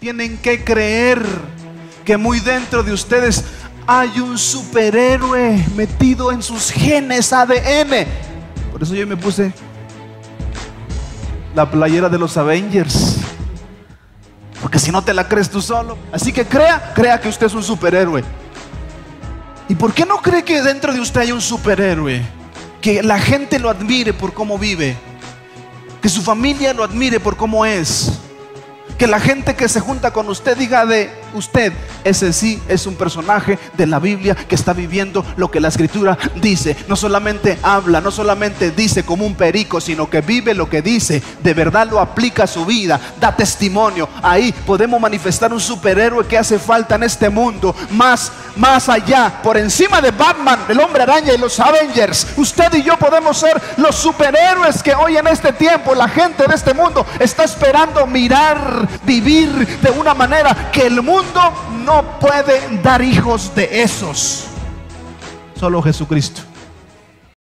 Tienen que creer que muy dentro de ustedes hay un superhéroe metido en sus genes ADN. Por eso yo me puse la playera de los Avengers. Porque si no te la crees tú solo. Así que crea, crea que usted es un superhéroe. ¿Y por qué no cree que dentro de usted hay un superhéroe? Que la gente lo admire por cómo vive. Que su familia lo admire por cómo es. Que la gente que se junta con usted diga de usted, ese sí es un personaje de la Biblia que está viviendo lo que la escritura dice. No solamente habla, no solamente dice como un perico, sino que vive lo que dice. De verdad lo aplica a su vida, da testimonio. Ahí podemos manifestar un superhéroe que hace falta en este mundo. Más, más allá, por encima de Batman, el hombre araña y los Avengers. Usted y yo podemos ser los superhéroes que hoy en este tiempo la gente de este mundo está esperando mirar, vivir de una manera que el mundo no puede dar hijos de esos. Solo Jesucristo.